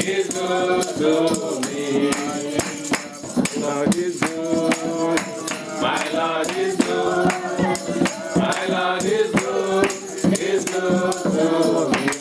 He's good to me. My Lord is good. My Lord is good. My Lord is good. Good to me.